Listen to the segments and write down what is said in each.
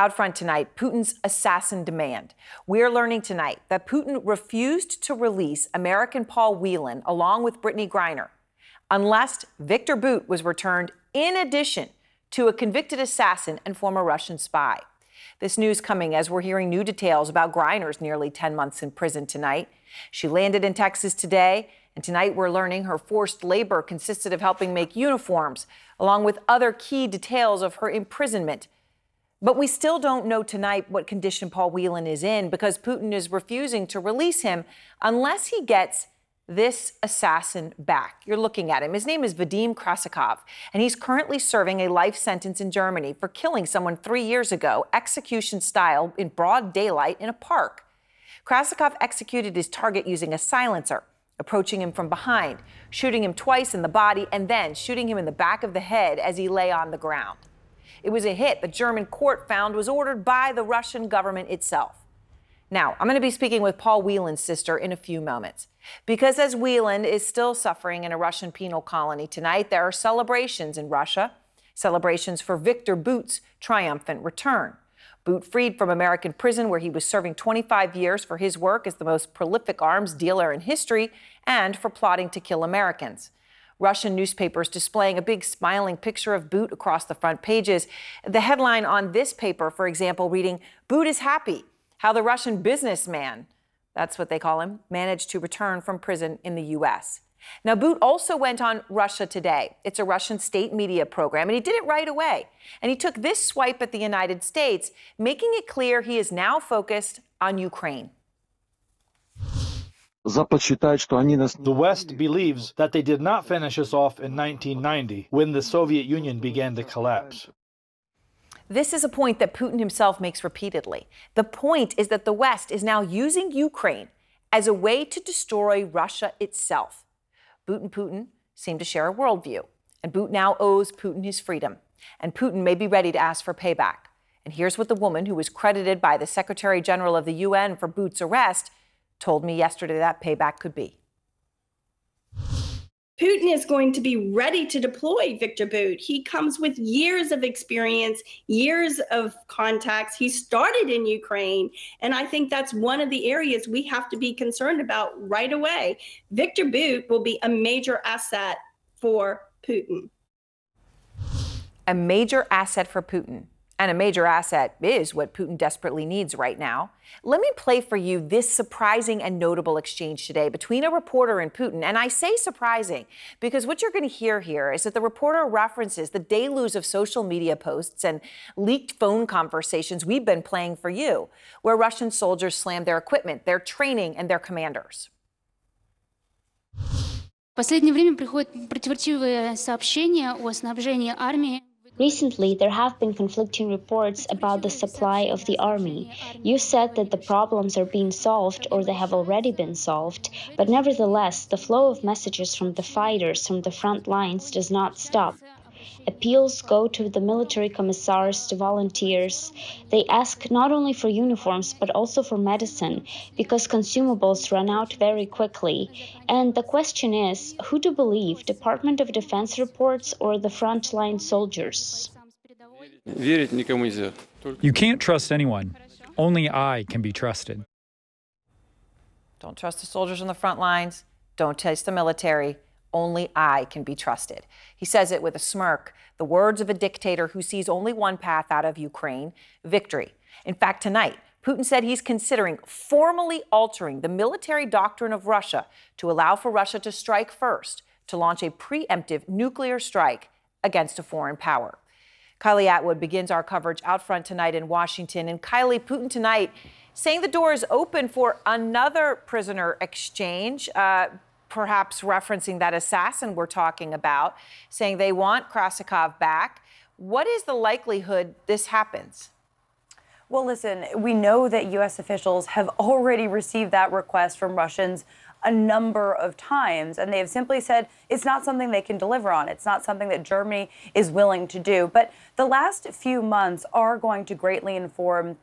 Out front tonight, Putin's assassin demand. We're learning tonight that Putin refused to release American Paul Whelan along with Brittney Griner unless Victor Bout was returned in addition to a convicted assassin and former Russian spy. This news coming as we're hearing new details about Griner's nearly 10 months in prison tonight. She landed in Texas today, and tonight we're learning her forced labor consisted of helping make uniforms, along with other key details of her imprisonment. But we still don't know tonight what condition Paul Whelan is in because Putin is refusing to release him unless he gets this assassin back. You're looking at him. His name is Vadim Krasikov, and he's currently serving a life sentence in Germany for killing someone three years ago, execution style, in broad daylight in a park. Krasikov executed his target using a silencer, approaching him from behind, shooting him twice in the body, and then shooting him in the back of the head as he lay on the ground. It was a hit the German court found was ordered by the Russian government itself. Now, I'm going to be speaking with Paul Whelan's sister in a few moments. Because as Whelan is still suffering in a Russian penal colony tonight, there are celebrations in Russia, celebrations for Victor Bout's triumphant return. Bout freed from American prison where he was serving 25 years for his work as the most prolific arms dealer in history and for plotting to kill Americans. Russian newspapers displaying a big smiling picture of Bout across the front pages. The headline on this paper, for example, reading, Bout is happy, how the Russian businessman, that's what they call him, managed to return from prison in the U.S. Now, Bout also went on Russia Today. It's a Russian state media program, and he did it right away. And he took this swipe at the United States, making it clear he is now focused on Ukraine. The West believes that they did not finish us off in 1990 when the Soviet Union began to collapse. This is a point that Putin himself makes repeatedly. The point is that the West is now using Ukraine as a way to destroy Russia itself. Bout and Putin seem to share a worldview, and Bout now owes Putin his freedom, and Putin may be ready to ask for payback. And here's what the woman who was credited by the Secretary General of the UN for Bout's arrest told me yesterday that payback could be. Putin is going to be ready to deploy Victor Bout. He comes with years of experience, years of contacts. He started in Ukraine. And I think that's one of the areas we have to be concerned about right away. Victor Bout will be a major asset for Putin. A major asset for Putin and a major asset is what Putin desperately needs right now. Let me play for you this surprising and notable exchange today between a reporter and Putin. And I say surprising because what you're going to hear here is that the reporter references the deluge of social media posts and leaked phone conversations we've been playing for you, where Russian soldiers slam their equipment, their training, and their commanders. В последнее время приходят противоречивые сообщения о снабжении армии Recently, there have been conflicting reports about the supply of the army. You said that the problems are being solved or they have already been solved, but nevertheless, the flow of messages from the fighters from the front lines does not stop. Appeals go to the military commissars, to volunteers. They ask not only for uniforms but also for medicine because consumables run out very quickly. And the question is who to believe, Department of Defense reports or the frontline soldiers? You can't trust anyone. Only I can be trusted. Don't trust the soldiers on the front lines. Don't trust the military. Only I can be trusted. He says it with a smirk, the words of a dictator who sees only one path out of Ukraine victory. In fact, tonight, Putin said he's considering formally altering the military doctrine of Russia to allow for Russia to strike first, to launch a preemptive nuclear strike against a foreign power. Kylie Atwood begins our coverage out front tonight in Washington. And Kylie, Putin tonight saying the door is open for another prisoner exchange. Uh, perhaps referencing that assassin we're talking about, saying they want Krasikov back. What is the likelihood this happens? Well, listen, we know that U.S. officials have already received that request from Russians a number of times, and they have simply said it's not something they can deliver on. It's not something that Germany is willing to do. But the last few months are going to greatly inform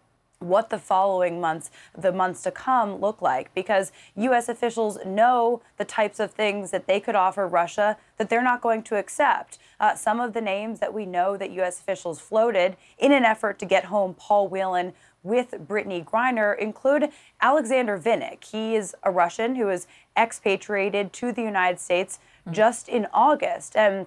what the following months, the months to come, look like because U.S. officials know the types of things that they could offer Russia that they're not going to accept. Uh, some of the names that we know that U.S. officials floated in an effort to get home Paul Whelan with Brittney Griner include Alexander Vinnik. He is a Russian who was expatriated to the United States mm-hmm. just in August. And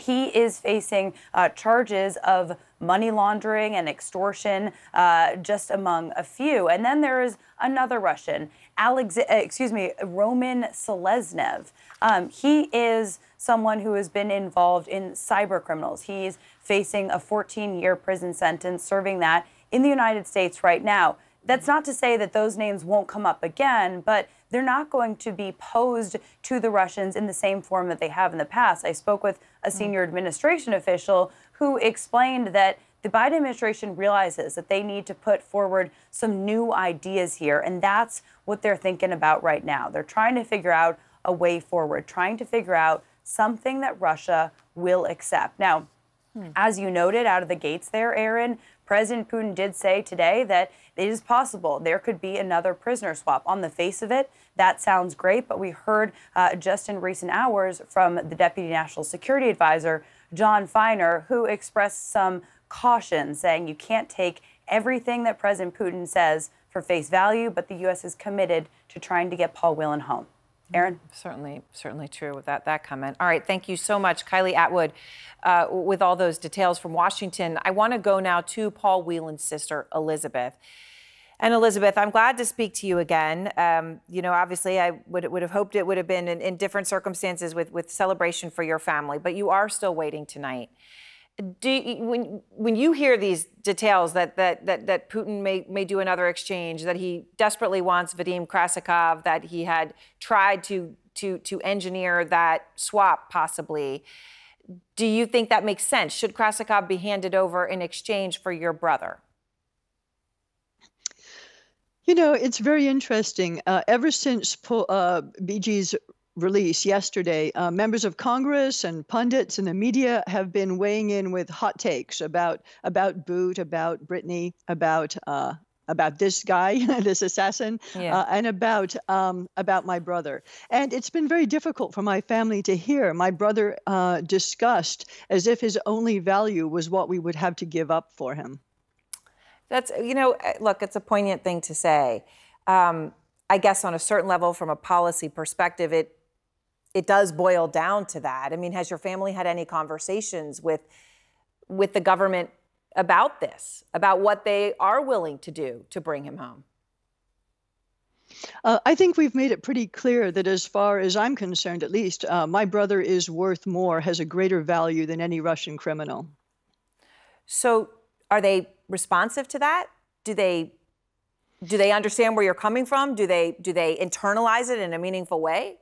he is facing uh, charges of money laundering and extortion, uh, just among a few. And then there is another Russian, Alex, uh, excuse me, Roman Seleznev. Um, he is someone who has been involved in cyber criminals. He's facing a 14-year prison sentence, serving that in the United States right now. That's not to say that those names won't come up again, but they're not going to be posed to the Russians in the same form that they have in the past. I spoke with a mm. senior administration official who explained that the Biden administration realizes that they need to put forward some new ideas here, and that's what they're thinking about right now. They're trying to figure out a way forward, trying to figure out something that Russia will accept. Now, hmm. as you noted out of the gates there, Aaron, President Putin did say today that it is possible there could be another prisoner swap. On the face of it, that sounds great, but we heard uh, just in recent hours from the Deputy National Security Advisor, John Finer, who expressed some caution, saying you can't take everything that President Putin says for face value, but the U.S. is committed to trying to get Paul Whelan home. Aaron? Certainly, certainly true with that, that comment. All right, thank you so much, Kylie Atwood, uh, with all those details from Washington. I want to go now to Paul Whelan's sister, Elizabeth. And Elizabeth, I'm glad to speak to you again. Um, you know, obviously, I would, would have hoped it would have been in, in different circumstances with, with celebration for your family, but you are still waiting tonight do you, when when you hear these details that that that that Putin may may do another exchange, that he desperately wants Vadim Krasikov, that he had tried to to to engineer that swap possibly, do you think that makes sense? Should Krasikov be handed over in exchange for your brother? You know, it's very interesting. Uh, ever since uh, BG's release yesterday, uh, members of Congress and pundits and the media have been weighing in with hot takes about about Bout, about Brittney, about uh, about this guy, this assassin, yeah. uh, and about um, about my brother. And it's been very difficult for my family to hear my brother uh, discussed as if his only value was what we would have to give up for him. That's you know, uh, look, it's a poignant thing to say. Um, I guess on a certain level, from a policy perspective, it it does boil down to that. I mean, has your family had any conversations with with the government about this, about what they are willing to do to bring him home? Uh, I think we've made it pretty clear that, as far as I'm concerned, at least, uh, my brother is worth more, has a greater value than any Russian criminal. So, are they responsive to that? Do they do they understand where you're coming from? Do they do they internalize it in a meaningful way?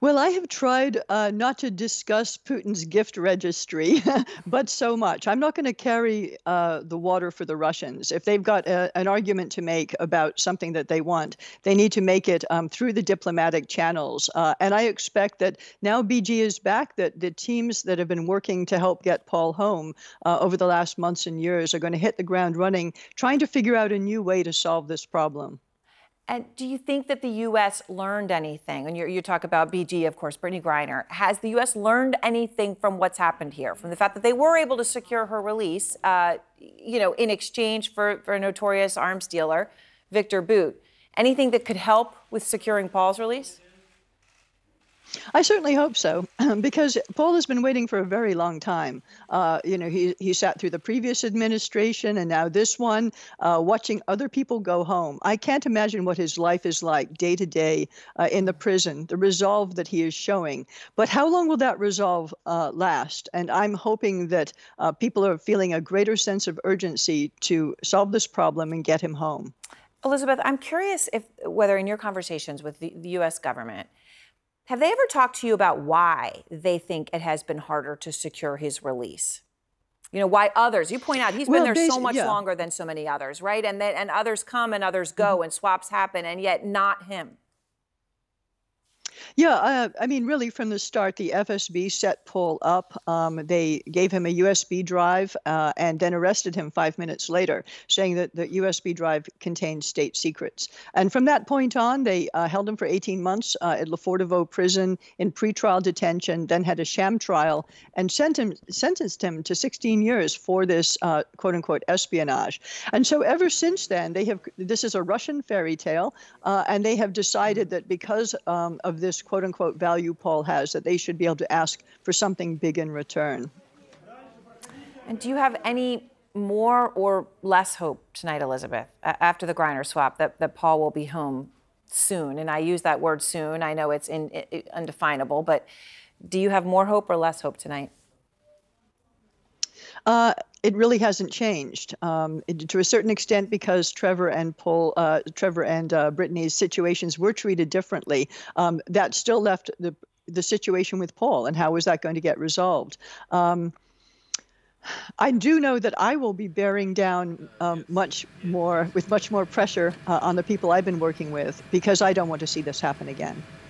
Well, I have tried uh, not to discuss Putin's gift registry, but so much. I'm not going to carry uh, the water for the Russians. If they've got a, an argument to make about something that they want, they need to make it um, through the diplomatic channels. Uh, and I expect that now BG is back, that the teams that have been working to help get Paul home uh, over the last months and years are going to hit the ground running, trying to figure out a new way to solve this problem. And do you think that the U.S. learned anything? And you talk about BG, of course, Brittney Griner. Has the U.S. learned anything from what's happened here, from the fact that they were able to secure her release, uh, you know, in exchange for, for a notorious arms dealer, Victor Bout? Anything that could help with securing Paul's release? I certainly hope so, because Paul has been waiting for a very long time. Uh, you know, he, he sat through the previous administration and now this one, uh, watching other people go home. I can't imagine what his life is like day to day uh, in the prison, the resolve that he is showing. But how long will that resolve uh, last? And I'm hoping that uh, people are feeling a greater sense of urgency to solve this problem and get him home. Elizabeth, I'm curious if whether in your conversations with the, the U.S. government, have they ever talked to you about why they think it has been harder to secure his release? You know, why others? You point out he's well, been there so much yeah. longer than so many others, right? And then and others come and others go mm-hmm. and swaps happen and yet not him. Yeah, uh, I mean, really, from the start, the FSB set Paul up. Um, they gave him a USB drive uh, and then arrested him five minutes later, saying that the USB drive contained state secrets. And from that point on, they uh, held him for 18 months uh, at Lefortovo prison in pretrial detention, then had a sham trial and sent him, sentenced him to 16 years for this uh, quote unquote espionage. And so ever since then, they have this is a Russian fairy tale, uh, and they have decided that because um, of this quote unquote value Paul has, that they should be able to ask for something big in return. And do you have any more or less hope tonight, Elizabeth, after the Griner swap, that, that Paul will be home soon? And I use that word soon. I know it's in, it, undefinable, but do you have more hope or less hope tonight? Uh, it really hasn't changed um, to a certain extent because Trevor and Paul, uh, Trevor and uh, Brittney's situations were treated differently. Um, that still left the the situation with Paul, and how was that going to get resolved? Um, I do know that I will be bearing down um, much more with much more pressure uh, on the people I've been working with because I don't want to see this happen again.